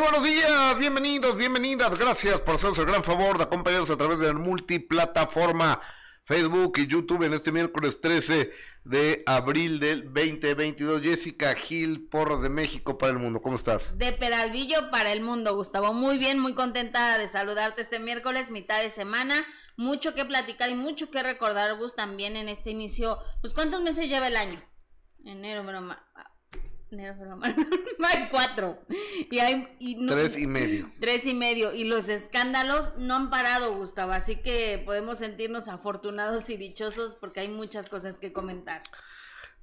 Buenos días, bienvenidos, bienvenidas. Gracias por hacernos el gran favor de acompañarnos a través de la multiplataforma Facebook y YouTube en este miércoles 13 de abril del 2022. Jessica Gil, Porras de México para el mundo. ¿Cómo estás? De Peralvillo para el mundo, Gustavo. Muy bien, muy contenta de saludarte este miércoles, mitad de semana. Mucho que platicar y mucho que recordar, Gus, también en este inicio. Pues, ¿cuántos meses lleva el año? Enero, bueno, hay cuatro. Y hay. tres y medio. Tres y medio. Y los escándalos no han parado, Gustavo. Así que podemos sentirnos afortunados y dichosos porque hay muchas cosas que comentar.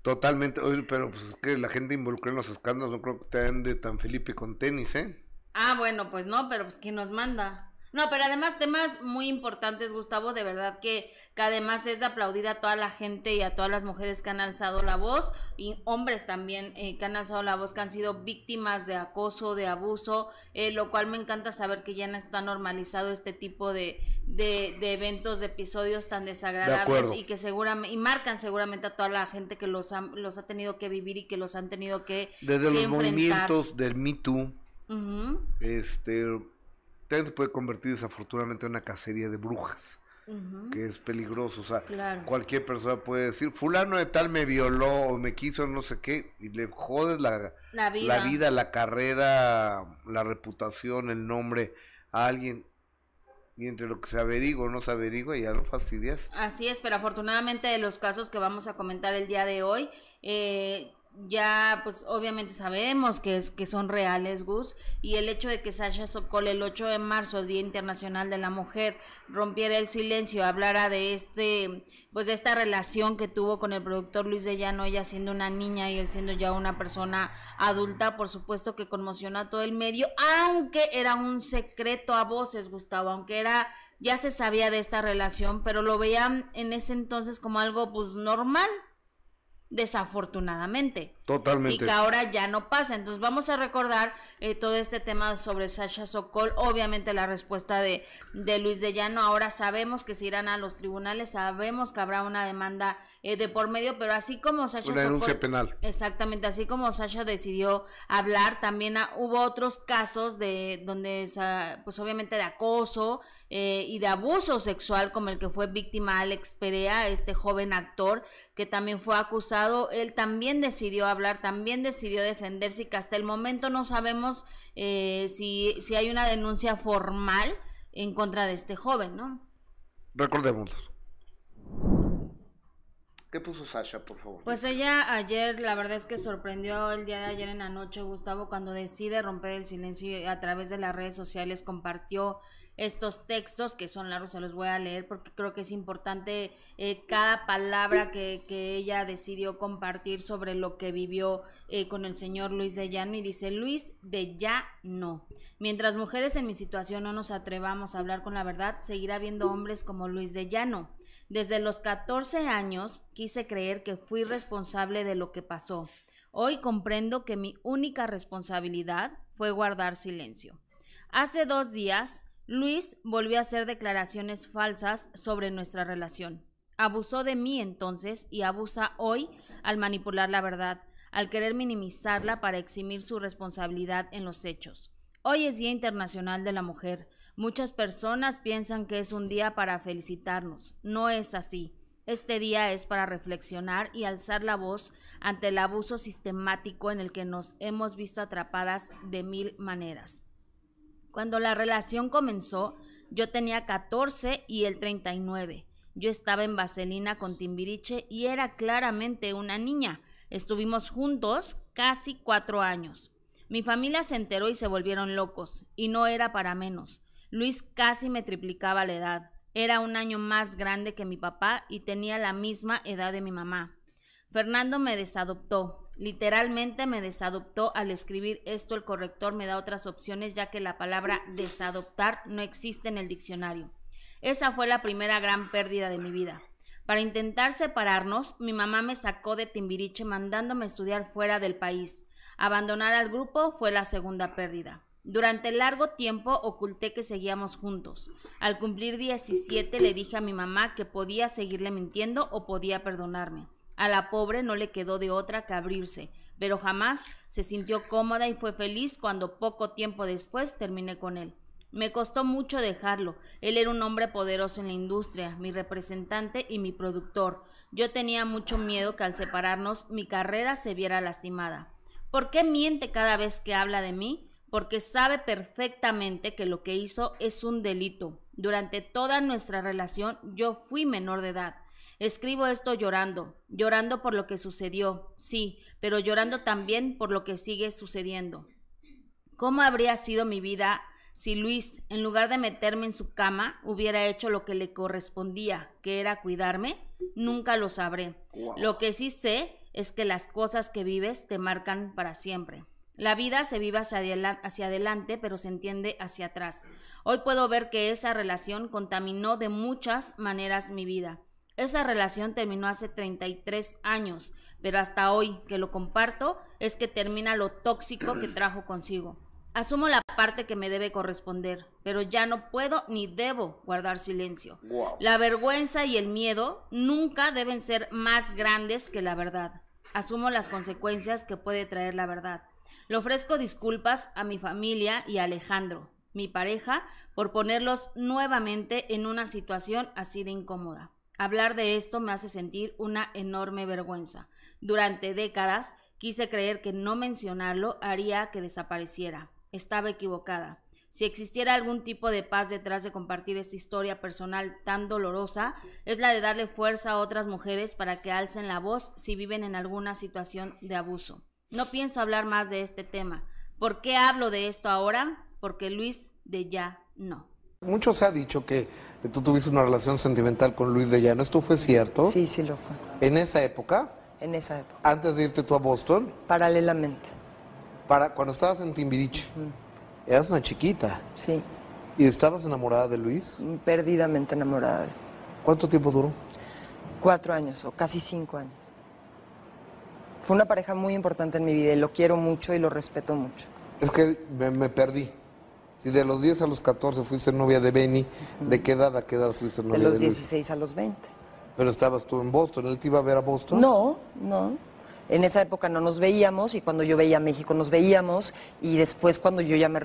Totalmente. Oye, pero pues es que la gente involucrada en los escándalos no creo que te de tan Felipe con tenis, ¿eh? Ah, bueno, pues no, pero pues ¿quién nos manda? No, pero además temas muy importantes, Gustavo, de verdad que, que, además es de aplaudir a toda la gente y a todas las mujeres que han alzado la voz y hombres también eh, que han alzado la voz, que han sido víctimas de acoso, de abuso, eh, lo cual me encanta saber que ya no está normalizado este tipo de, de, eventos, de episodios tan desagradables y que seguramente, y marcan seguramente a toda la gente que los ha, los ha tenido que vivir y que los han tenido que Desde los movimientos del Me Too, este también se puede convertir desafortunadamente en una cacería de brujas, que es peligroso. O sea, cualquier persona puede decir, fulano de tal me violó o me quiso no sé qué, y le jodes la, la, vida. la carrera, la reputación, el nombre a alguien. Y entre lo que se averigua o no se averigua, ya lo fastidias. Así es, pero afortunadamente de los casos que vamos a comentar el día de hoy, eh, ya pues obviamente sabemos que es que son reales Gus y el hecho de que Sasha Sokol el 8 de marzo Día Internacional de la Mujer rompiera el silencio hablara de este pues de esta relación que tuvo con el productor Luis de Llano ella siendo una niña y él siendo ya una persona adulta por supuesto que conmocionó a todo el medio aunque era un secreto a voces Gustavo aunque era ya se sabía de esta relación pero lo veían en ese entonces como algo pues normal desafortunadamente. Totalmente. Y que ahora ya no pasa. Entonces vamos a recordar eh, todo este tema sobre Sasha Sokol. Obviamente la respuesta de, de, Luis de Llano. Ahora sabemos que se irán a los tribunales, sabemos que habrá una demanda eh, de por medio, pero así como Sasha una denuncia penal. Exactamente, así como Sasha decidió hablar, también hubo otros casos de donde, pues obviamente de acoso, eh, y de abuso sexual como el que fue víctima Alex Perea, este joven actor que también fue acusado, él también decidió hablar, también decidió defenderse y que hasta el momento no sabemos eh, si, si hay una denuncia formal en contra de este joven, ¿no? Recordemos. ¿Qué puso Sasha, por favor? Pues ella ayer, la verdad es que sorprendió el día de ayer en la noche, Gustavo, cuando decide romper el silencio y a través de las redes sociales compartió estos textos que son largos, se los voy a leer porque creo que es importante eh, cada palabra que, que, ella decidió compartir sobre lo que vivió eh, con el señor Luis de Llano y dice Luis de ya no. Mientras mujeres en mi situación no nos atrevamos a hablar con la verdad, seguirá habiendo hombres como Luis de Llano. Desde los 14 años quise creer que fui responsable de lo que pasó. Hoy comprendo que mi única responsabilidad fue guardar silencio. Hace dos días Luis volvió a hacer declaraciones falsas sobre nuestra relación. Abusó de mí entonces y abusa hoy al manipular la verdad, al querer minimizarla para eximir su responsabilidad en los hechos. Hoy es Día Internacional de la Mujer. Muchas personas piensan que es un día para felicitarnos. No es así. Este día es para reflexionar y alzar la voz ante el abuso sistemático en el que nos hemos visto atrapadas de mil maneras. Cuando la relación comenzó, yo tenía 14 y él 39. Yo estaba en Vaselina con Timbiriche y era claramente una niña. Estuvimos juntos casi cuatro años. Mi familia se enteró y se volvieron locos, y no era para menos. Luis casi me triplicaba la edad. Era un año más grande que mi papá y tenía la misma edad de mi mamá. Fernando me desadoptó. Literalmente me desadoptó al escribir esto el corrector me da otras opciones ya que la palabra desadoptar no existe en el diccionario. Esa fue la primera gran pérdida de mi vida. Para intentar separarnos, mi mamá me sacó de Timbiriche mandándome estudiar fuera del país. Abandonar al grupo fue la segunda pérdida. Durante largo tiempo oculté que seguíamos juntos. Al cumplir 17 le dije a mi mamá que podía seguirle mintiendo o podía perdonarme. A la pobre no le quedó de otra que abrirse, pero jamás se sintió cómoda y fue feliz cuando poco tiempo después terminé con él. Me costó mucho dejarlo. Él era un hombre poderoso en la industria, mi representante y mi productor. Yo tenía mucho miedo que al separarnos mi carrera se viera lastimada. ¿Por qué miente cada vez que habla de mí? Porque sabe perfectamente que lo que hizo es un delito. Durante toda nuestra relación yo fui menor de edad. Escribo esto llorando, llorando por lo que sucedió, sí, pero llorando también por lo que sigue sucediendo. ¿Cómo habría sido mi vida si Luis, en lugar de meterme en su cama, hubiera hecho lo que le correspondía, que era cuidarme? Nunca lo sabré. Lo que sí sé es que las cosas que vives te marcan para siempre. La vida se vive hacia, hacia, adelante, pero se entiende hacia atrás. Hoy puedo ver que esa relación contaminó de muchas maneras mi vida. Esa relación terminó hace 33 años, pero hasta hoy que lo comparto es que termina lo tóxico que trajo consigo. Asumo la parte que me debe corresponder, pero ya no puedo ni debo guardar silencio. La vergüenza y el miedo nunca deben ser más grandes que la verdad. Asumo las consecuencias que puede traer la verdad. Le ofrezco disculpas a mi familia y a Alejandro, mi pareja, por ponerlos nuevamente en una situación así de incómoda. Hablar de esto me hace sentir una enorme vergüenza. Durante décadas quise creer que no mencionarlo haría que desapareciera. Estaba equivocada. Si existiera algún tipo de paz detrás de compartir esta historia personal tan dolorosa, es la de darle fuerza a otras mujeres para que alcen la voz si viven en alguna situación de abuso. No pienso hablar más de este tema. ¿Por qué hablo de esto ahora? Porque Luis de ya no. Mucho se ha dicho que tú tuviste una relación sentimental con Luis de Llano. ¿Esto fue cierto? Sí, sí lo fue. ¿En esa época? En esa época. ¿Antes de irte tú a Boston? Paralelamente. Para, cuando estabas en Timbiriche, eras una chiquita. Sí. ¿Y estabas enamorada de Luis? Perdidamente enamorada. ¿Cuánto tiempo duró? Cuatro años o casi cinco años. Fue una pareja muy importante en mi vida y lo quiero mucho y lo respeto mucho. Es que me perdí. Si de los 10 a los 14 fuiste novia de Benny, ¿de qué edad a qué edad fuiste novia de los 16 a los 20. Pero estabas tú en Boston, ¿él te iba a ver a Boston? No, no. En esa época no nos veíamos y cuando yo veía a México nos veíamos y después cuando yo ya me,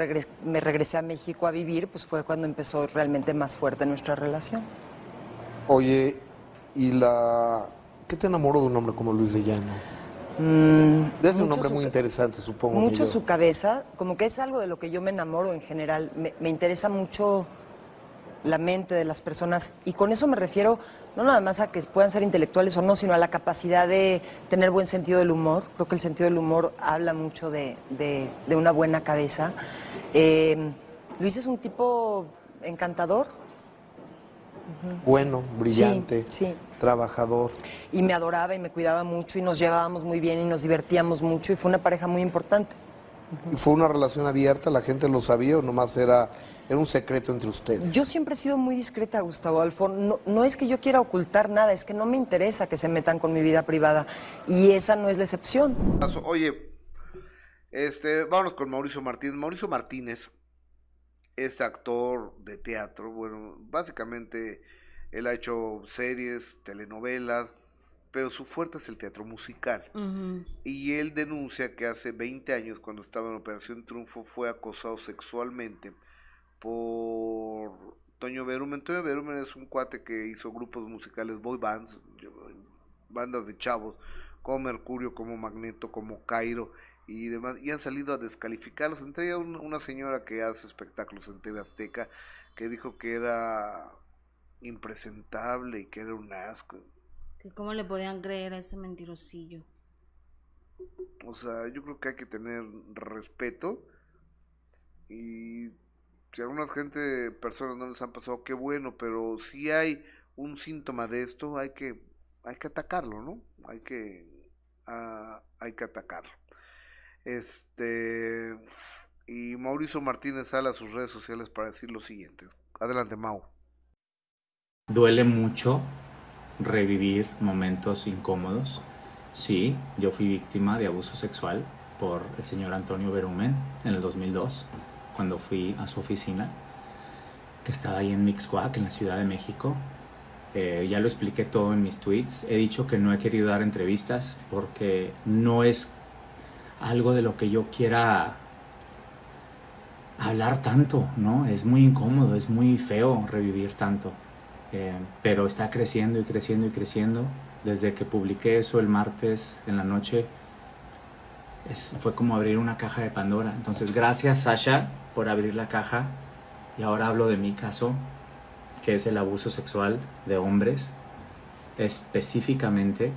me regresé a México a vivir, pues fue cuando empezó realmente más fuerte nuestra relación. Oye, ¿y la... ¿Qué te enamoró de un hombre como Luis de Llano? Mm, es un hombre muy interesante, supongo. Mucho su cabeza, como que es algo de lo que yo me enamoro en general. Me, interesa mucho la mente de las personas y con eso me refiero no nada más a que puedan ser intelectuales o no, sino a la capacidad de tener buen sentido del humor. Creo que el sentido del humor habla mucho de, una buena cabeza. Eh, Luis es un tipo encantador, bueno, brillante, trabajador. Y me adoraba y me cuidaba mucho y nos llevábamos muy bien y nos divertíamos mucho y fue una pareja muy importante. ¿Y fue una relación abierta? ¿La gente lo sabía o nomás era, era un secreto entre ustedes? Yo siempre he sido muy discreta, Gustavo Alfon. No, no es que yo quiera ocultar nada, es que no me interesa que se metan con mi vida privada. Y esa no es la excepción. Oye, este, vámonos con Mauricio Martínez. Mauricio Martínez es actor de teatro, bueno, básicamente él ha hecho series, telenovelas, pero su fuerte es el teatro musical. Y él denuncia que hace 20 años, cuando estaba en Operación Triunfo, fue acosado sexualmente por Toño Berumen. Toño Berumen es un cuate que hizo grupos musicales, boy bands, bandas de chavos, como Mercurio, como Magneto, como Cairo y demás, y han salido a descalificarlos. Entre ellas una señora que hace espectáculos en TV Azteca que dijo que era impresentable y que era un asco. Que cómo le podían creer a ese mentirosillo. O sea, yo creo que hay que tener respeto y si a algunas gente, personas no les han pasado, qué bueno, pero si hay un síntoma de esto, hay que, hay que atacarlo, ¿no? Hay que, ah, hay que atacarlo. Este y Mauricio Martínez sale a sus redes sociales para decir lo siguiente. Adelante, Mau. Duele mucho revivir momentos incómodos. Sí, yo fui víctima de abuso sexual por el señor Antonio Berumen en el 2002, cuando fui a su oficina, que estaba ahí en Mixcoac, en la Ciudad de México. Eh, ya lo expliqué todo en mis tweets. He dicho que no he querido dar entrevistas porque no es algo de lo que yo quiera hablar tanto, ¿no? Es muy incómodo, es muy feo revivir tanto. Eh, pero está creciendo y creciendo y creciendo. Desde que publiqué eso el martes en la noche, fue como abrir una caja de Pandora. Entonces, gracias Sasha por abrir la caja. Y ahora hablo de mi caso, que es el abuso sexual de hombres, específicamente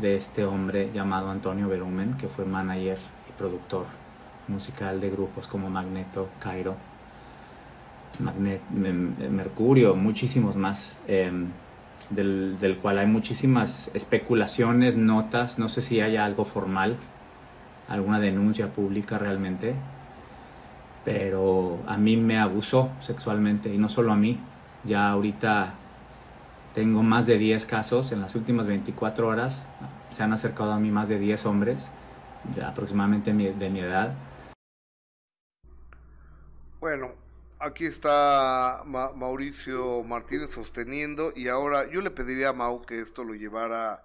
de este hombre llamado Antonio Berumen, que fue manager y productor musical de grupos como Magneto, Cairo, Magnet, Mercurio, muchísimos más, em, del, del, cual hay muchísimas especulaciones, notas, no sé si haya algo formal, alguna denuncia pública realmente, pero a mí me abusó sexualmente y no solo a mí, ya ahorita tengo más de 10 casos en las últimas 24 horas, se han acercado a mí más de 10 hombres de aproximadamente de mi edad. Bueno, aquí está Mauricio Martínez sosteniendo y ahora yo le pediría a Mau que esto lo llevara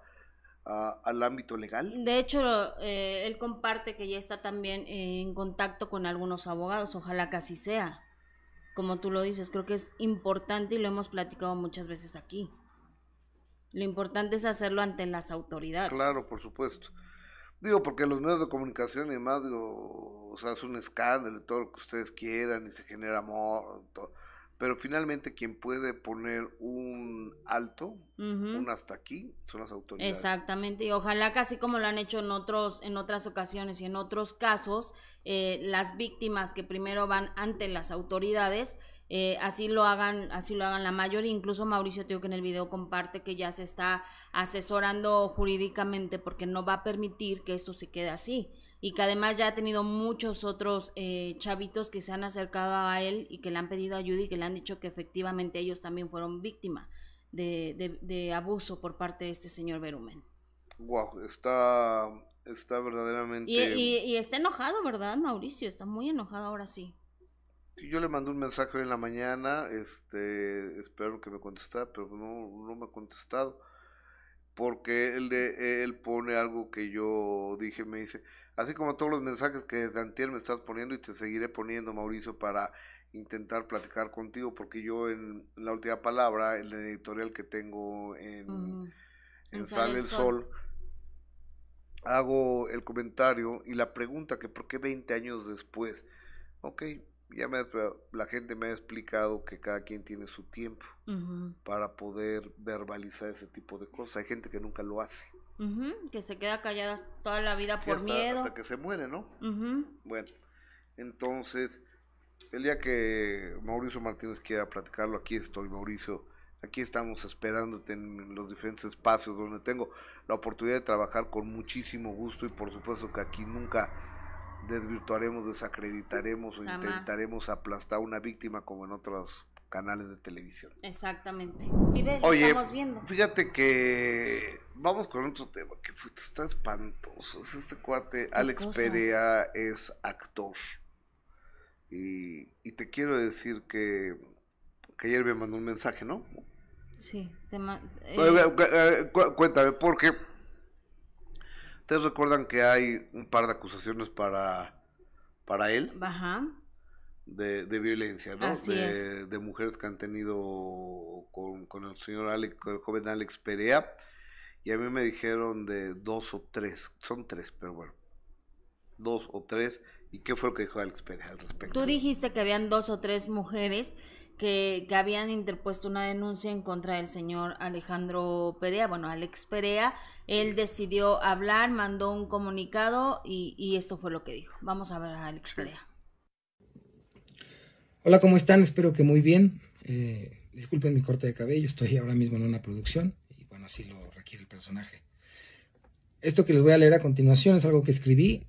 al ámbito legal. De hecho, eh, él comparte que ya está también en contacto con algunos abogados, ojalá que así sea. Como tú lo dices, creo que es importante y lo hemos platicado muchas veces aquí. Lo importante es hacerlo ante las autoridades. Claro, por supuesto. Digo, porque los medios de comunicación y demás, digo, o sea, es un escándalo todo lo que ustedes quieran y se genera amor, todo pero finalmente quien puede poner un alto, un hasta aquí, son las autoridades. Exactamente, y ojalá que así como lo han hecho en otros, en otras ocasiones y en otros casos, eh, las víctimas que primero van ante las autoridades, eh, así lo hagan, así lo hagan la mayoría. Incluso Mauricio Tío que en el video comparte que ya se está asesorando jurídicamente porque no va a permitir que esto se quede así y que además ya ha tenido muchos otros eh, chavitos que se han acercado a él y que le han pedido ayuda y que le han dicho que efectivamente ellos también fueron víctimas de, de, abuso por parte de este señor Berumen. Wow, está, está verdaderamente... Y, y, está enojado, ¿verdad, Mauricio? Está muy enojado ahora sí. Sí, yo le mandé un mensaje en la mañana, este, espero que me contestara, pero no, no me ha contestado. Porque él, de, él pone algo que yo dije, me dice, así como todos los mensajes que desde antier me estás poniendo y te seguiré poniendo, Mauricio, para intentar platicar contigo, porque yo en la última palabra, en el editorial que tengo en, Sale el Sol, hago el comentario y la pregunta que por qué 20 años después, ok, ya me, la gente me ha explicado que cada quien tiene su tiempo para poder verbalizar ese tipo de cosas. Hay gente que nunca lo hace que se queda callada toda la vida por miedo. Hasta que se muere, ¿no? Bueno, entonces, el día que Mauricio Martínez quiera platicarlo, aquí estoy, Mauricio. Aquí estamos esperándote en los diferentes espacios donde tengo la oportunidad de trabajar con muchísimo gusto y por supuesto que aquí nunca desvirtuaremos, desacreditaremos o intentaremos aplastar a una víctima como en otros canales de televisión. Exactamente. Oye, fíjate que vamos con otro tema que está espantoso. Este cuate, Alex Perea, es actor. Y, te quiero decir que, que ayer me mandó un mensaje, ¿no? Sí, te eh, Cuéntame, porque ¿Ustedes recuerdan que hay un par de acusaciones para, para él? Ajá de, de violencia, ¿no? de, de, mujeres que han tenido con, con el señor Alex, con el joven Alex Perea, y a mí me dijeron de dos o tres, son tres, pero bueno, dos o tres, ¿y qué fue lo que dijo Alex Perea al respecto? Tú dijiste que habían dos o tres mujeres que, que, habían interpuesto una denuncia en contra del señor Alejandro Perea, bueno, Alex Perea, él decidió hablar, mandó un comunicado y, y esto fue lo que dijo. Vamos a ver a Alex Perea. Hola, ¿cómo están? Espero que muy bien. Eh, disculpen mi corte de cabello, estoy ahora mismo en una producción y bueno, así lo requiere el personaje. Esto que les voy a leer a continuación es algo que escribí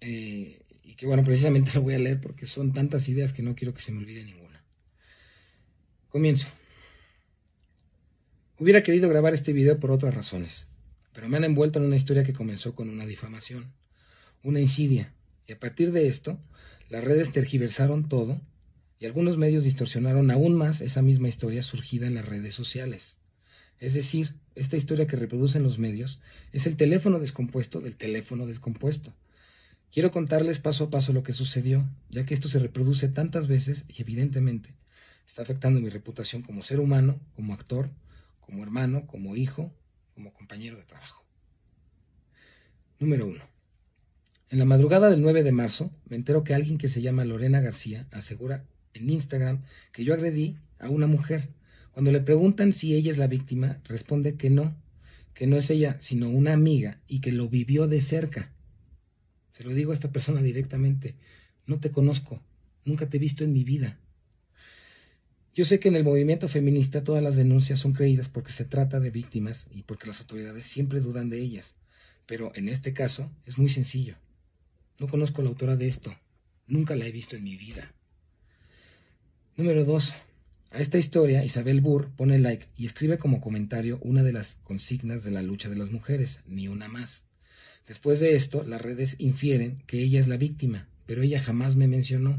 eh, y que bueno, precisamente lo voy a leer porque son tantas ideas que no quiero que se me olvide ninguna. Comienzo. Hubiera querido grabar este video por otras razones, pero me han envuelto en una historia que comenzó con una difamación, una insidia, y a partir de esto, las redes tergiversaron todo y algunos medios distorsionaron aún más esa misma historia surgida en las redes sociales. Es decir, esta historia que reproducen los medios es el teléfono descompuesto del teléfono descompuesto. Quiero contarles paso a paso lo que sucedió, ya que esto se reproduce tantas veces y evidentemente está afectando mi reputación como ser humano, como actor, como hermano, como hijo, como compañero de trabajo. Número 1. En la madrugada del 9 de marzo me entero que alguien que se llama Lorena García asegura en Instagram que yo agredí a una mujer. Cuando le preguntan si ella es la víctima, responde que no, que no es ella, sino una amiga y que lo vivió de cerca. Se lo digo a esta persona directamente, no te conozco, nunca te he visto en mi vida. Yo sé que en el movimiento feminista todas las denuncias son creídas porque se trata de víctimas y porque las autoridades siempre dudan de ellas, pero en este caso es muy sencillo. No conozco a la autora de esto, nunca la he visto en mi vida. Número 2. A esta historia Isabel Burr pone like y escribe como comentario una de las consignas de la lucha de las mujeres, ni una más. Después de esto, las redes infieren que ella es la víctima, pero ella jamás me mencionó.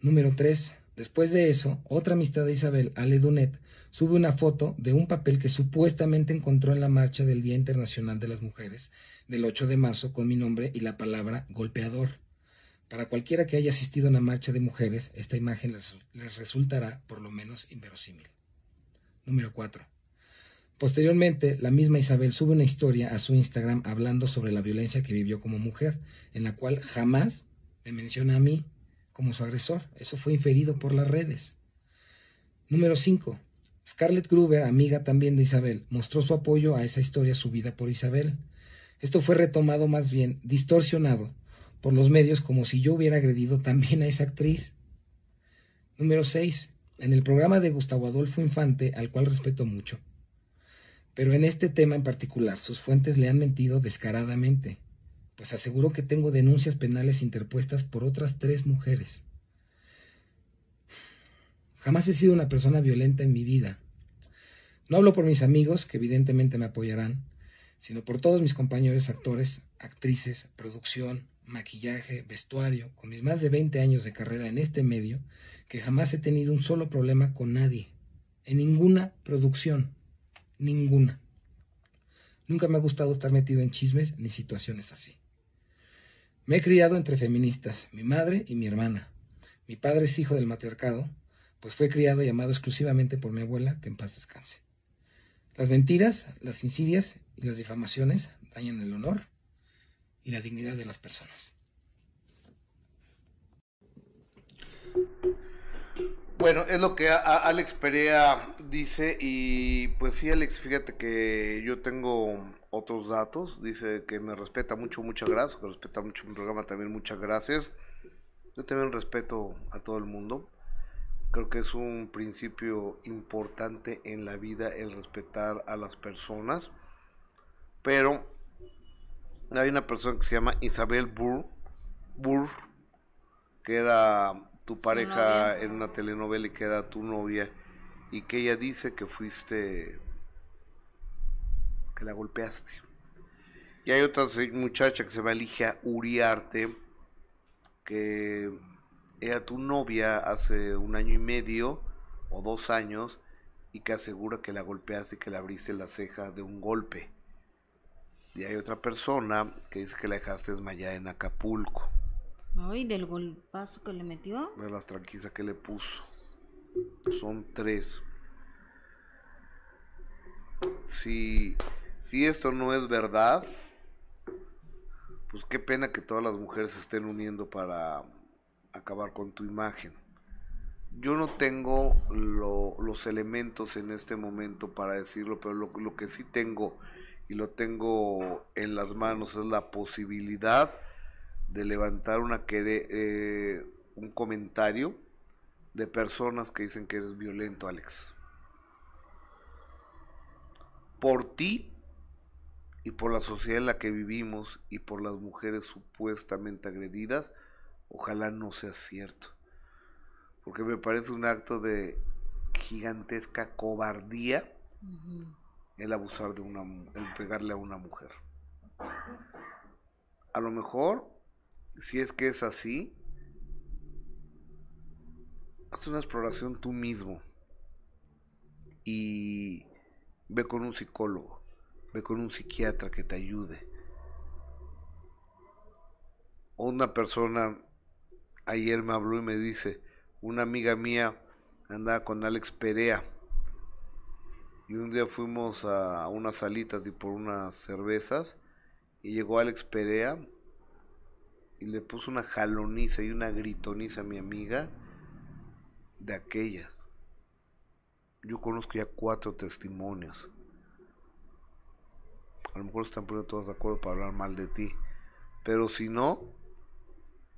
Número 3. Después de eso, otra amistad de Isabel, Ale Dunet, sube una foto de un papel que supuestamente encontró en la marcha del Día Internacional de las Mujeres del 8 de marzo con mi nombre y la palabra golpeador. Para cualquiera que haya asistido a una marcha de mujeres, esta imagen les, resultará por lo menos inverosímil. Número 4. Posteriormente, la misma Isabel sube una historia a su Instagram hablando sobre la violencia que vivió como mujer, en la cual jamás me menciona a mí como su agresor. Eso fue inferido por las redes. Número 5. Scarlett Gruber, amiga también de Isabel, mostró su apoyo a esa historia subida por Isabel. Esto fue retomado más bien distorsionado por los medios como si yo hubiera agredido también a esa actriz. Número 6. En el programa de Gustavo Adolfo Infante, al cual respeto mucho. Pero en este tema en particular, sus fuentes le han mentido descaradamente pues aseguró que tengo denuncias penales interpuestas por otras tres mujeres. Jamás he sido una persona violenta en mi vida. No hablo por mis amigos, que evidentemente me apoyarán, sino por todos mis compañeros actores, actrices, producción, maquillaje, vestuario, con mis más de 20 años de carrera en este medio, que jamás he tenido un solo problema con nadie, en ninguna producción, ninguna. Nunca me ha gustado estar metido en chismes ni situaciones así. Me he criado entre feministas, mi madre y mi hermana. Mi padre es hijo del matriarcado, pues fue criado y amado exclusivamente por mi abuela, que en paz descanse. Las mentiras, las insidias y las difamaciones dañan el honor y la dignidad de las personas. Bueno, es lo que Alex Perea dice y pues sí, Alex, fíjate que yo tengo otros datos. Dice que me respeta mucho, muchas gracias. Que respeta mucho mi programa también, muchas gracias. Yo también respeto a todo el mundo. Creo que es un principio importante en la vida el respetar a las personas. Pero hay una persona que se llama Isabel Burr, Burr que era tu pareja en una telenovela y que era tu novia y que ella dice que fuiste que la golpeaste. Y hay otra muchacha que se llama Ligia Uriarte que era tu novia hace un año y medio o dos años y que asegura que la golpeaste y que le abriste la ceja de un golpe. Y hay otra persona que dice que la dejaste desmayada en Acapulco. Ay, del golpazo que le metió. De las tranquilizas que le puso. Son tres. Si, si esto no es verdad, pues qué pena que todas las mujeres se estén uniendo para acabar con tu imagen. Yo no tengo los elementos en este momento para decirlo, pero lo, lo que sí tengo y lo tengo en las manos es la posibilidad de levantar una eh, un comentario de personas que dicen que eres violento, Alex. Por ti y por la sociedad en la que vivimos y por las mujeres supuestamente agredidas, ojalá no sea cierto. Porque me parece un acto de gigantesca cobardía el abusar de una, el pegarle a una mujer. A lo mejor si es que es así, haz una exploración tú mismo y ve con un psicólogo, ve con un psiquiatra que te ayude. una persona ayer me habló y me dice, una amiga mía andaba con Alex Perea. Y un día fuimos a unas salitas y por unas cervezas. Y llegó Alex Perea y le puso una jaloniza y una gritoniza a mi amiga de aquellas. Yo conozco ya cuatro testimonios. A lo mejor están poniendo todos de acuerdo para hablar mal de ti. Pero si no,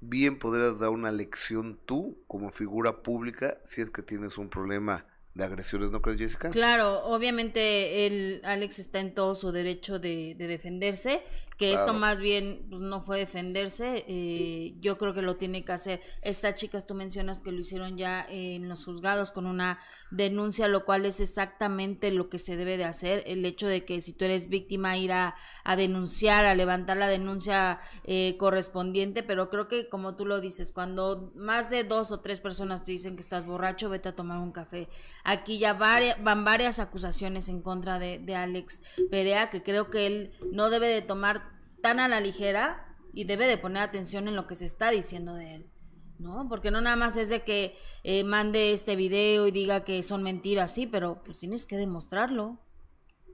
bien podrías dar una lección tú como figura pública si es que tienes un problema de agresiones, ¿no crees, Jessica? Claro, obviamente el Alex está en todo su derecho de, de defenderse que esto más bien pues, no fue defenderse, eh, yo creo que lo tiene que hacer. Estas chicas, tú mencionas que lo hicieron ya en los juzgados con una denuncia, lo cual es exactamente lo que se debe de hacer, el hecho de que si tú eres víctima ir a, denunciar, a levantar la denuncia eh, correspondiente, pero creo que como tú lo dices, cuando más de dos o tres personas te dicen que estás borracho, vete a tomar un café. Aquí ya van varias acusaciones en contra de, Alex Perea, que creo que él no debe de tomar tan a la ligera y debe de poner atención en lo que se está diciendo de él. ¿no? Porque no nada más es de que eh, mande este video y diga que son mentiras, sí, pero pues tienes que demostrarlo.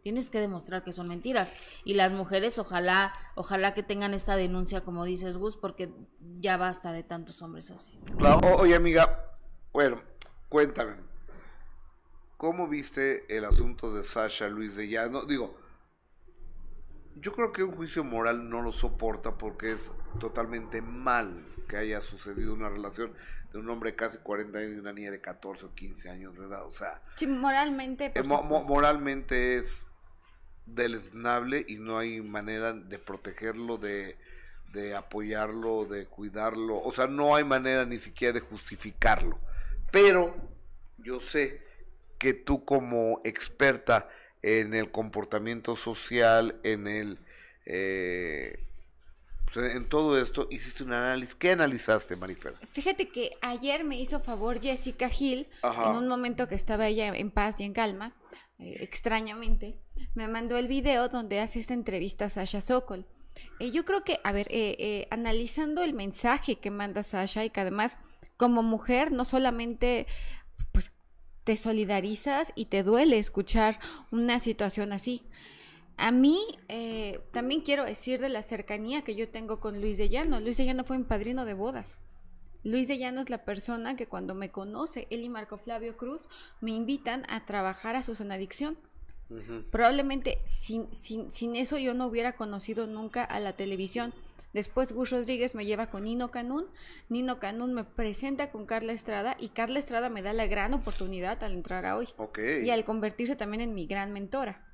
Tienes que demostrar que son mentiras. Y las mujeres, ojalá, ojalá que tengan esta denuncia, como dices Gus, porque ya basta de tantos hombres así. oye, amiga, bueno, cuéntame. ¿Cómo viste el asunto de Sasha Luis de Llano? Digo, yo creo que un juicio moral no lo soporta porque es totalmente mal que haya sucedido una relación de un hombre de casi 40 años y una niña de 14 o 15 años de edad. O sea, sí, moralmente. Eh, moralmente es deleznable y no hay manera de protegerlo, de, de apoyarlo, de cuidarlo. O sea, no hay manera ni siquiera de justificarlo. Pero yo sé que tú como experta en el comportamiento social, en el... Eh, pues, en todo esto hiciste un análisis. ¿Qué analizaste, Marifer? Fíjate que ayer me hizo favor Jessica Hill, en un momento que estaba ella en paz y en calma, eh, extrañamente, me mandó el video donde hace esta entrevista a Sasha Sokol. Eh, yo creo que, a ver, analizando el mensaje que manda Sasha y que además como mujer no solamente te solidarizas y te duele escuchar una situación así. A mí eh, también quiero decir de la cercanía que yo tengo con Luis de Llano. Luis de Llano fue mi padrino de bodas. Luis de Llano es la persona que cuando me conoce, él y Marco Flavio Cruz me invitan a trabajar a su adicción. Probablemente sin, sin, sin, eso yo no hubiera conocido nunca a la televisión. Después Gus Rodríguez me lleva con Nino Canún, Nino Canún me presenta con Carla Estrada y Carla Estrada me da la gran oportunidad al entrar a hoy. Y al convertirse también en mi gran mentora.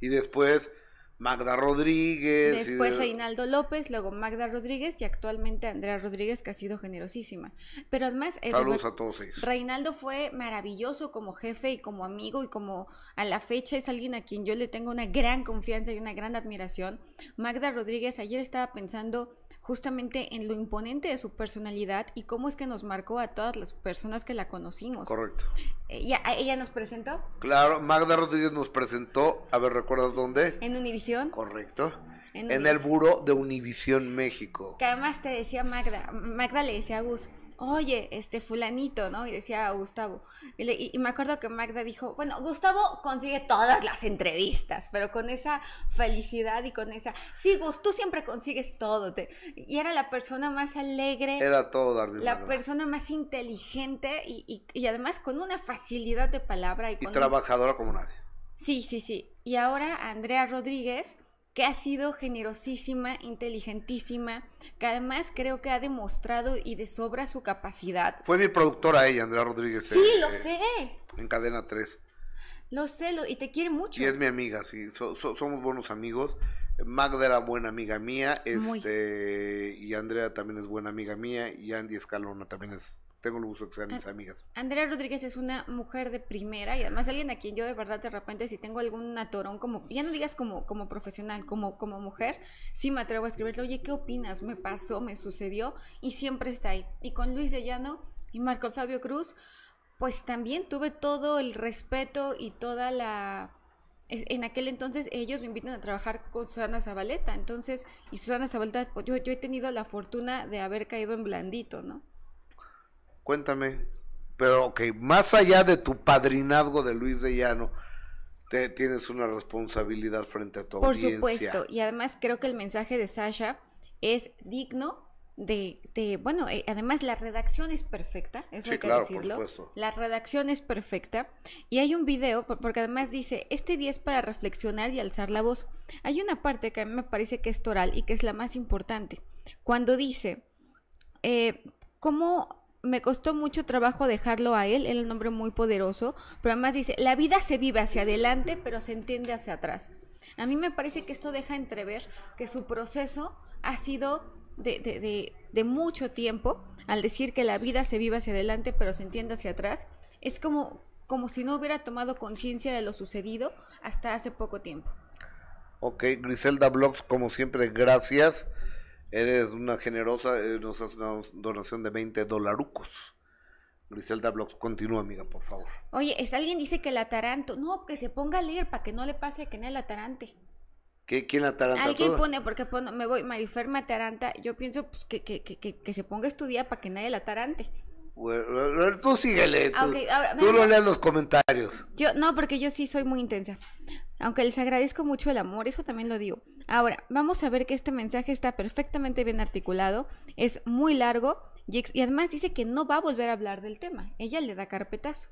Y después Magda Rodríguez. Después Reinaldo López, luego Magda Rodríguez y actualmente Andrea Rodríguez, que ha sido generosísima. Pero además. Eh, Saludos a todos ellos. Reinaldo fue maravilloso como jefe y como amigo y como a la fecha es alguien a quien yo le tengo una gran confianza y una gran admiración. Magda Rodríguez, ayer estaba pensando justamente en lo imponente de su personalidad y cómo es que nos marcó a todas las personas que la conocimos. Correcto. ¿Ella, ella nos presentó? Claro, Magda Rodríguez nos presentó, a ver, ¿recuerdas dónde? En Univisión. Correcto. En, el buro de Univisión México. Que además te decía Magda, Magda le decía a Gus, oye, este fulanito, ¿no? Y decía Gustavo. Y, me acuerdo que Magda dijo, bueno, Gustavo consigue todas las entrevistas, pero con esa felicidad y con esa, sí, Gus, tú siempre consigues todo. Te... Y era la persona más alegre. Era todo, Darby. La persona más inteligente y, y, además con una facilidad de palabra. Y, y trabajadora como nadie. Sí, sí, sí. Y ahora Andrea Rodríguez que ha sido generosísima, inteligentísima, que además creo que ha demostrado y de sobra su capacidad. Fue mi productora ella, Andrea Rodríguez. Sí, lo sé. En Cadena 3. Lo sé, y te quiere mucho. Y es mi amiga, sí, somos buenos amigos. Magda era buena amiga mía, este, y Andrea también es buena amiga mía, y Andy Escalona también es tengo el gusto de que sean mis amigas. Andrea Rodríguez es una mujer de primera y además alguien a quien yo de verdad de repente si tengo algún atorón como, ya no digas como, como profesional, como, como mujer, sí me atrevo a escribirle, oye, ¿qué opinas? Me pasó, me sucedió y siempre está ahí. Y con Luis de Llano y Marco Fabio Cruz, pues también tuve todo el respeto y toda la en aquel entonces ellos me invitan a trabajar con Susana Zabaleta, entonces, y Susana Zabaleta, pues yo, yo he tenido la fortuna de haber caído en blandito, ¿no? Cuéntame, pero ok, más allá de tu padrinazgo de Luis de Llano, te, tienes una responsabilidad frente a tu Por supuesto, y además creo que el mensaje de Sasha es digno de, de, bueno, eh, además la redacción es perfecta, eso hay que decirlo. La redacción es perfecta. Y hay un video, porque además dice, este día es para reflexionar y alzar la voz. Hay una parte que a mí me parece que es toral y que es la más importante. Cuando dice, eh, ¿cómo me costó mucho trabajo dejarlo a él, él es un hombre muy poderoso, pero además dice, la vida se vive hacia adelante, pero se entiende hacia atrás. A mí me parece que esto deja entrever que su proceso ha sido de, de, de, mucho tiempo, al decir que la vida se vive hacia adelante pero se entiende hacia atrás, es como, como si no hubiera tomado conciencia de lo sucedido hasta hace poco tiempo. Ok, Griselda Blogs, como siempre, gracias. Eres una generosa, eh, nos hace una donación de 20 dolarucos. Griselda Blogs, continúa, amiga, por favor. Oye, es alguien dice que el ataranto, no, que se ponga a leer para que no le pase que en el atarante. ¿Quién ataranta Alguien pone, porque me voy, Marifer me ataranta, yo pienso pues, que, que, que, que, se ponga a estudiar para que nadie la atarante. Bueno, tú síguele, tú, tú no leas los comentarios. Yo, no, porque yo sí soy muy intensa. Aunque les agradezco mucho el amor, eso también lo digo. Ahora, vamos a ver que este mensaje está perfectamente bien articulado, es muy largo y, además dice que no va a volver a hablar del tema. Ella le da carpetazo.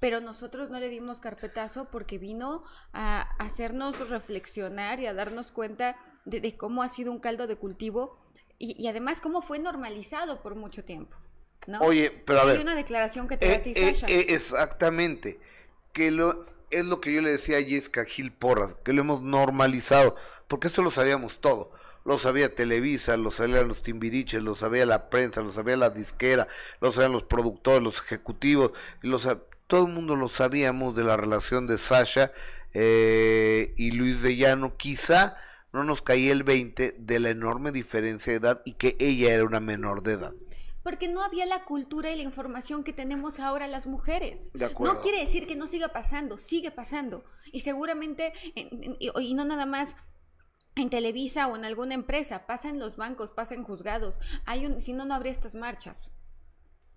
Pero nosotros no le dimos carpetazo porque vino a hacernos reflexionar y a darnos cuenta de, cómo ha sido un caldo de cultivo y, además cómo fue normalizado por mucho tiempo. ¿no? Oye, pero a ver. Hay una declaración que te da a ti, eh, Sasha. Eh, exactamente. Que lo, es lo que yo le decía a Jessica Gil Porras, que lo hemos normalizado, porque eso lo sabíamos todo lo sabía Televisa, lo sabían los timbiriches, lo sabía la prensa, lo sabía la disquera, lo sabían los productores, los ejecutivos, y todo el mundo lo sabíamos de la relación de Sasha eh, y Luis de Llano. Quizá no nos caía el 20 de la enorme diferencia de edad y que ella era una menor de edad porque no había la cultura y la información que tenemos ahora las mujeres. No quiere decir que no siga pasando, sigue pasando. Y seguramente, y, no nada más en Televisa o en alguna empresa, pasa en los bancos, pasa en juzgados. Hay un, si no, no habría estas marchas.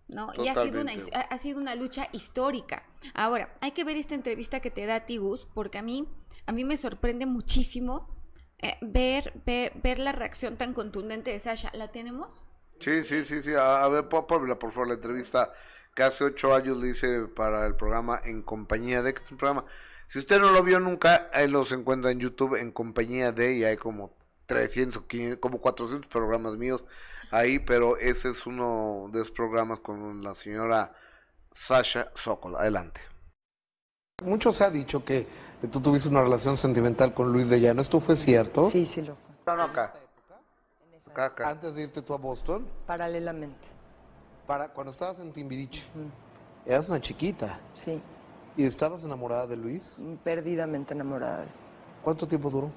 ¿no? Y ha sido, una, ha sido una lucha histórica. Ahora, hay que ver esta entrevista que te da Tigus, porque a mí, a mí me sorprende muchísimo eh, ver, ver, la reacción tan contundente de Sasha. ¿La tenemos? Sí, sí, sí, sí. A, ver, por favor, la entrevista que hace ocho años le hice para el programa En Compañía de, que es un programa si usted no lo vio nunca, ahí los encuentra en YouTube en compañía de, y hay como 300, como 400 programas míos ahí, pero ese es uno de esos programas con la señora Sasha Sokol. Adelante. Mucho se ha dicho que tú tuviste una relación sentimental con Luis de Llano. ¿Esto fue cierto? Sí, sí lo fue. No, no, acá. acá, Antes de irte tú a Boston. Paralelamente. Para cuando estabas en Timbiriche. Eras una chiquita. Sí. ¿Y estabas enamorada de Luis? Perdidamente enamorada. ¿Cuánto tiempo duró?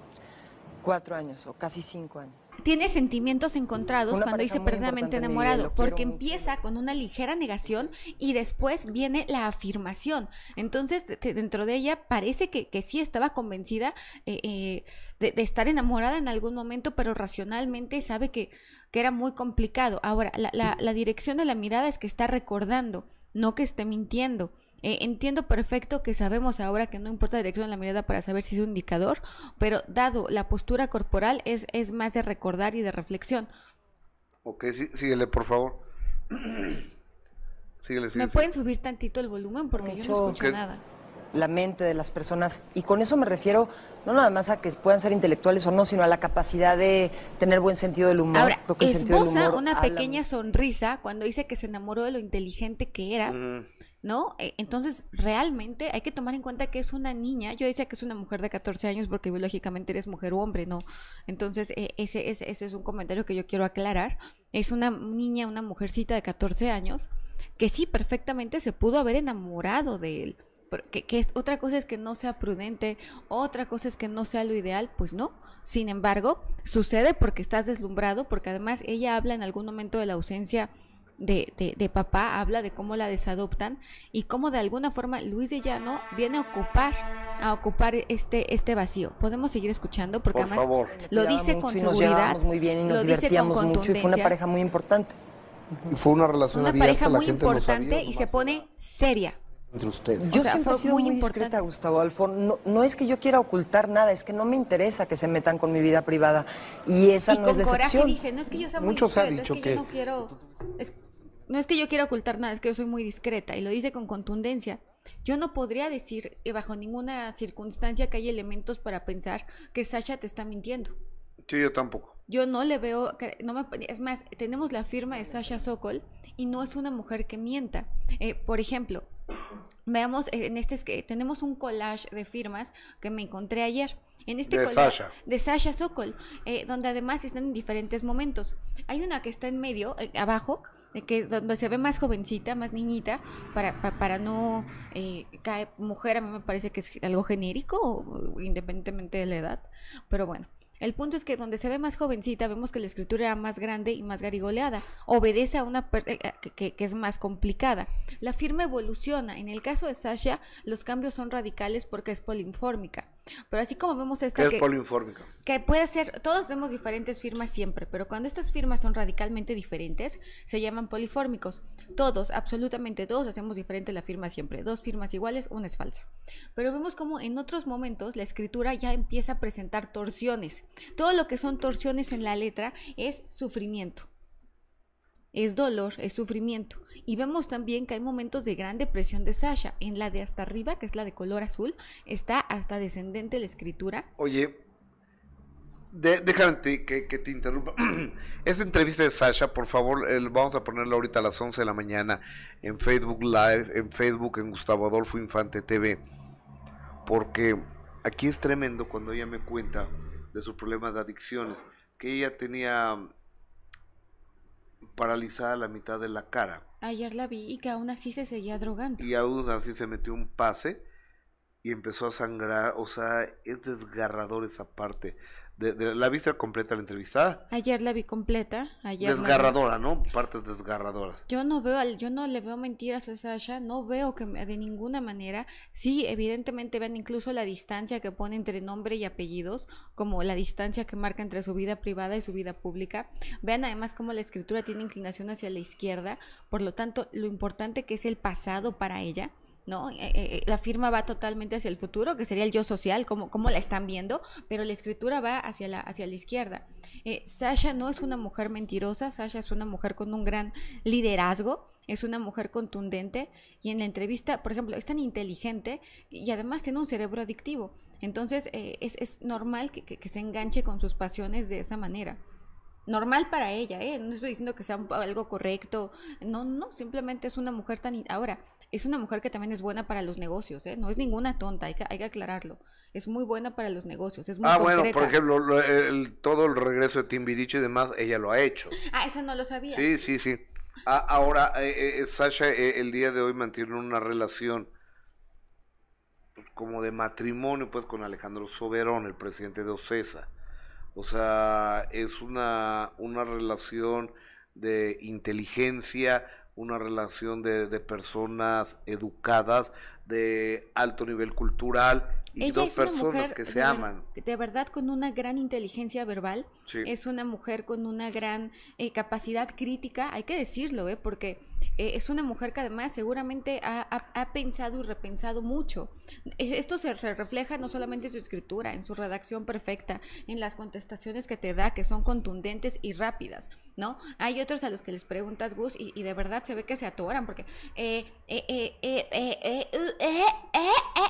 Cuatro años o casi cinco años. Tiene sentimientos encontrados cuando dice perdidamente enamorado, porque empieza con una ligera negación y después viene la afirmación. Entonces, dentro de ella parece que, sí estaba convencida eh, eh, de, estar enamorada en algún momento, pero racionalmente sabe que, que era muy complicado. Ahora, la, la dirección de la mirada es que está recordando, no que esté mintiendo. Eh, entiendo perfecto que sabemos ahora que no importa la dirección de la mirada para saber si es un indicador, pero dado la postura corporal es, es más de recordar y de reflexión. Ok, sí, síguele, por favor. síguele, síguele, ¿Me pueden subir tantito el volumen? Porque yo no escucho nada la mente de las personas. Y con eso me refiero no nada más a que puedan ser intelectuales o no, sino a la capacidad de tener buen sentido del humor. Ahora, esboza una pequeña sonrisa cuando dice que se enamoró de lo inteligente que era. ¿No? E, entonces, realmente hay que tomar en cuenta que es una niña. Yo decía que es una mujer de 14 años porque biológicamente eres mujer o hombre, ¿no? Entonces, e, ese, ese, ese es un comentario que yo quiero aclarar. Es una niña, una mujercita de 14 años que sí, perfectamente se pudo haber enamorado de él. Que, que, otra cosa es que no sea prudente, otra cosa es que no sea lo ideal, pues no. Sin embargo, sucede porque estás deslumbrado, porque además ella habla en algún momento de la ausencia de, de, papá, habla de cómo la desadoptan y cómo de alguna forma Luis de Llano viene a ocupar a ocupar este este vacío. Podemos seguir escuchando porque Por además favor. lo dice con seguridad, muy bien y nos lo dice con mucho y fue una pareja muy importante. Y fue una relación una abierta, pareja muy importante sabía, y se pone seria. entre ustedes. Yo sea, siempre fue he sido muy muy, importante. discreta, Gustavo Alfo. No, no es que yo quiera ocultar nada, es que no me interesa que se metan con mi vida privada. Y esa y no con es la coraje dice, no es que yo sea muy Mucho se ha discreta, dicho es que, que- yo no quiero es- no es que yo quiera ocultar nada, es que yo soy muy discreta y lo dice con contundencia. Yo no podría decir eh, bajo ninguna circunstancia que hay elementos para pensar que Sasha te está mintiendo. Sí, yo tampoco. Yo no le veo, no me, es más, tenemos la firma de Sasha Sokol y no es una mujer que mienta. Eh, por ejemplo, veamos, eh, en este es que tenemos un collage de firmas que me encontré ayer. En este De collage Sasha. de Sasha Sokol, eh, donde además están en diferentes momentos. Hay una que está en medio, eh, abajo, eh, que donde se ve más jovencita, más niñita, para, pa- para no eh, caer mujer, a mí me parece que es algo genérico, independientemente de la edad, pero bueno. El punto es que donde se ve más jovencita, vemos que la escritura era más grande y más garigoleada. Obedece a una eh, que, que- que es más complicada. La firma evoluciona. En el caso de Sasha, los cambios son radicales porque es polinfórmica. Pero así como vemos ¿Qué esta es que, polinfórmica? que puede ser, todos hacemos diferentes firmas siempre, pero cuando estas firmas son radicalmente diferentes, se llaman polifórmicos. Todos, absolutamente todos hacemos diferente la firma siempre. Dos firmas iguales, una es falsa. Pero vemos como en otros momentos la escritura ya empieza a presentar torsiones. Todo lo que son torsiones en la letra es sufrimiento. Es dolor, es sufrimiento. Y vemos también que hay momentos de gran depresión de Sasha. En la de hasta arriba, que es la de color azul, está hasta descendente la escritura. Oye, déjame que, te interrumpa. Esta entrevista de Sasha, por favor, vamos a ponerla ahorita a las 11 de la mañana en Facebook Live, en Facebook, en Gustavo Adolfo Infante TV. Porque aquí es tremendo cuando ella me cuenta de su problema de adicciones, que ella tenía paralizada la mitad de la cara Ayer la vi y que aún así se seguía drogando. y aún así se metió un pase y empezó a sangrar, o sea, es desgarrador esa parte. De, de- ¿La viste completa la entrevista? Ayer la vi completa. Ayer Desgarradora, ¿no? Partes desgarradoras. Yo no veo, al- yo no le veo mentiras a Sasha, no veo que de ninguna manera. Sí, evidentemente ven incluso la distancia que pone entre nombre y apellidos, como la distancia que marca entre su vida privada y su vida pública. Vean además cómo la escritura tiene inclinación hacia la izquierda, por lo tanto, lo importante que es el pasado para ella. ¿No? Eh, eh, la firma va totalmente hacia el futuro, que sería el yo social, como, como la están viendo, pero la escritura va hacia la, hacia la izquierda. Eh, Sasha no es una mujer mentirosa, Sasha es una mujer con un gran liderazgo, es una mujer contundente y en la entrevista, por ejemplo, es tan inteligente y además tiene un cerebro adictivo. Entonces eh, es, es normal que- que se enganche con sus pasiones de esa manera. Normal para ella, ¿eh? No estoy diciendo que sea algo correcto. No, no, simplemente es una mujer tan... Ahora, es una mujer que también es buena para los negocios, ¿eh? No es ninguna tonta, hay que, hay que aclararlo. Es muy buena para los negocios, es muy Ah, bueno, por ejemplo, lo- el- todo el regreso de Timbiriche y demás, ella lo ha hecho. Ah, eso no lo sabía. Sí, sí, sí. Ah, ahora, eh, eh, Sasha eh, el día de hoy mantiene una relación pues, como de matrimonio pues con Alejandro Soberón, el presidente de OCESA. O sea, es una, una relación de inteligencia, una relación de, de personas educadas, de alto nivel cultural y Ella dos personas mujer que se aman. De verdad, con una gran inteligencia verbal. Sí. Es una mujer con una gran eh, capacidad crítica, hay que decirlo, ¿eh? porque eh, es una mujer que además seguramente ha, ha- ha pensado y repensado mucho. E- Esto se re- refleja no solamente en su escritura, en su redacción perfecta, en las contestaciones que te da, que son contundentes y rápidas, ¿no? Hay otros a los que les preguntas, Gus, y, y de verdad se ve que se atoran, porque, eh, eh, eh, eh, eh, eh, uh, eh, eh,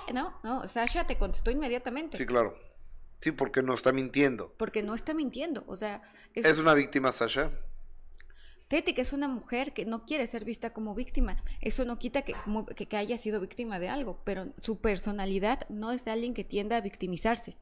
eh, no, no, Sasha te contestó inmediatamente. Sí, claro. Sí, porque no está mintiendo. Porque no está mintiendo, o sea, es, ¿Es una víctima, Sasha? Fíjate que es una mujer que no quiere ser vista como víctima. Eso no quita que, que, que haya sido víctima de algo, pero su personalidad no es de alguien que tienda a victimizarse.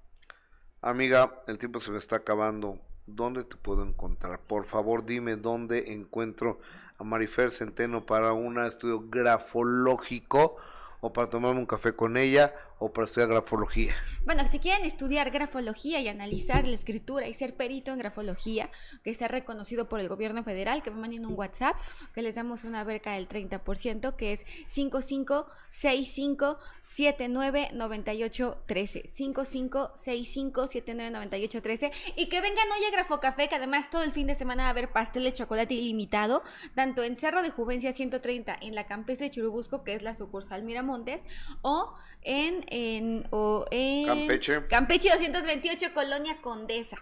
Amiga, el tiempo se me está acabando. ¿Dónde te puedo encontrar? Por favor, dime dónde encuentro a Marifer Centeno para un estudio grafológico o para tomarme un café con ella o para estudiar grafología? Bueno, si quieren estudiar grafología y analizar la escritura y ser perito en grafología, que está reconocido por el gobierno federal, que me manden un WhatsApp, que les damos una beca del 30%, que es 5565799813. 5565799813. Y que vengan hoy a Grafocafé, que además todo el fin de semana va a haber pastel de chocolate ilimitado, tanto en Cerro de Juvencia 130, en la campestre Churubusco, que es la sucursal Miramontes, o en, en, o en Campeche. Campeche 228, Colonia Condesa.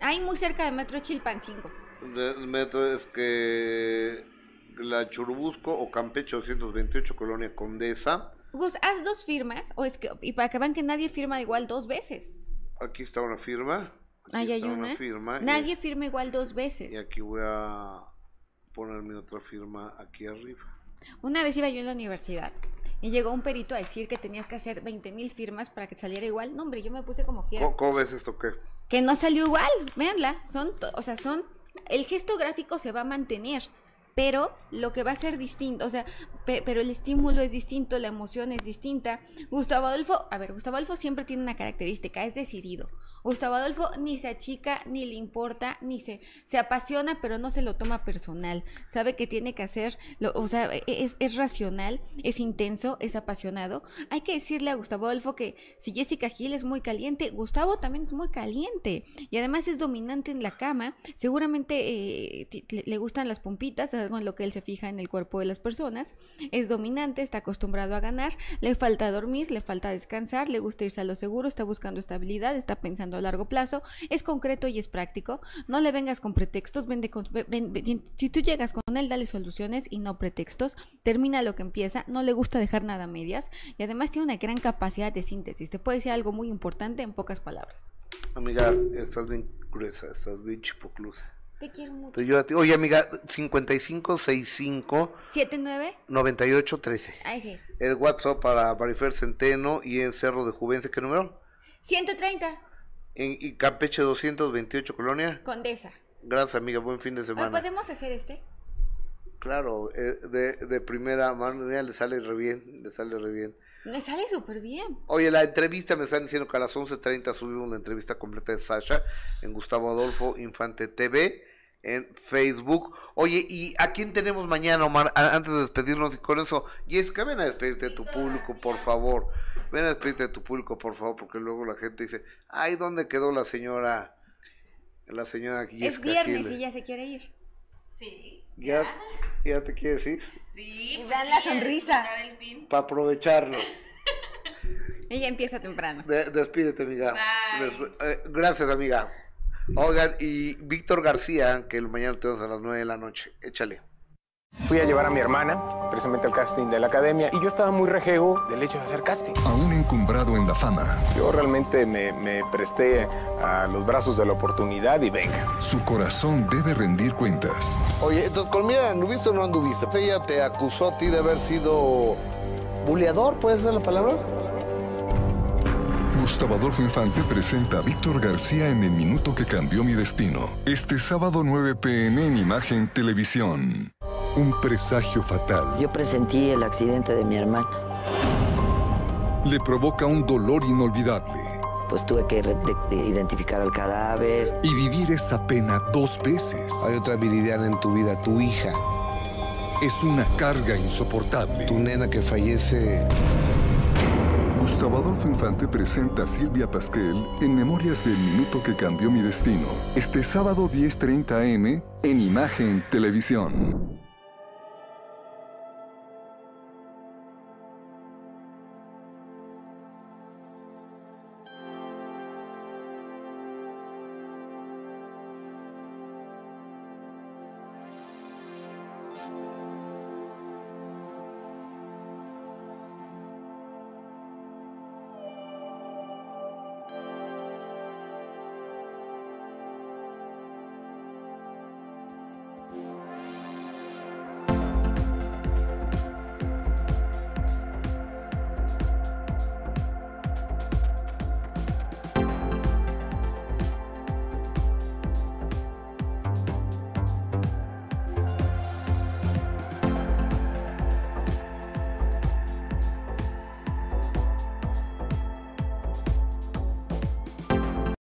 Ahí muy cerca de Metro Chilpancingo. Metro es que la Churubusco o Campeche 228, Colonia Condesa. Gus, haz dos firmas, o es que, y para que vean que nadie firma igual dos veces. Aquí está una firma. Ahí hay una. firma. Nadie firma igual dos veces. Y aquí voy a poner mi otra firma aquí arriba. Una vez iba yo en la universidad y llegó un perito a decir que tenías que hacer 20 mil firmas para que saliera igual. No, hombre, yo me puse como fiera. ¿Cómo, ves esto qué? Que no salió igual, véanla. Son, o sea, son. El gesto gráfico se va a mantener pero lo que va a ser distinto, o sea, pero el estímulo es distinto, la emoción es distinta. Gustavo Adolfo, a ver, Gustavo Adolfo siempre tiene una característica, es decidido. Gustavo Adolfo ni se achica, ni le importa, ni se, se apasiona, pero no se lo toma personal. Sabe que tiene que hacer, o sea, e, es, es racional, es intenso, es apasionado. Hay que decirle a Gustavo Adolfo que si Jessica Gil es muy caliente, Gustavo también es muy caliente. Y además es dominante en la cama. Seguramente eh, le gustan las pompitas, en lo que él se fija en el cuerpo de las personas. Es dominante, está acostumbrado a ganar, le falta dormir, le falta descansar, le gusta irse a lo seguro, está buscando estabilidad, está pensando a largo plazo, es concreto y es práctico. No le vengas con pretextos, vende con, si tú llegas con él, dale soluciones y no pretextos. Termina lo que empieza, no le gusta dejar nada a medias y además tiene una gran capacidad de síntesis. Te puede decir algo muy importante en pocas palabras. Amiga, estás bien gruesa, estás bien chipoclusa. Te quiero mucho. Oye, amiga, 5565 79 98 13. Ahí es. El WhatsApp para Marifer Centeno y en Cerro de Juvencia, ¿qué número? 130. En y Campeche 228, Colonia. Condesa. Gracias, amiga. Buen fin de semana. ¿Podemos hacer este? Claro, eh, de, de primera mano, le sale re bien, le sale re bien. Me sale súper bien. Oye, la entrevista me están diciendo que a las 11.30 subimos la entrevista completa de Sasha en Gustavo Adolfo Infante TV en Facebook. Oye, ¿y a quién tenemos mañana, Omar? antes de despedirnos y con eso, Jessica, ven a despedirte de tu público, por favor. Ven a despedirte de tu público, por favor, porque luego la gente dice, ay, ¿dónde quedó la señora? La señora Jessica Es viernes y ya se quiere ir. Sí. ¿Ya, ¿Ya te quiere decir? Sí. Y vean la sonrisa. Para aprovecharlo. Ella empieza temprano. despídete, amiga. Eh, gracias, amiga. Oigan, y Víctor García, que el mañana tenemos a las 9 de la noche. Échale. Fui a llevar a mi hermana precisamente al casting de la academia y yo estaba muy rejego del hecho de hacer casting. Aún encumbrado en la fama. Yo realmente me, me, presté a los brazos de la oportunidad y venga. Su corazón debe rendir cuentas. Oye, entonces con Mira, ¿anduviste o no anduviste? Ella te acusó a ti de haber sido buleador, ¿puede ser la palabra? Gustavo Adolfo Infante presenta a Víctor García en El Minuto que Cambió Mi Destino. Este sábado 9 pm en Imagen Televisión. Un presagio fatal. Yo presentí el accidente de mi hermana. Le provoca un dolor inolvidable. Pues tuve que identificar al cadáver. Y vivir esa pena dos veces. Hay otra viridiana en tu vida, tu hija. Es una carga insoportable. Tu nena que fallece. Gustavo Adolfo Infante presenta a Silvia Pasquel en Memorias del Minuto que Cambió Mi Destino. Este sábado 10.30 am en Imagen Televisión.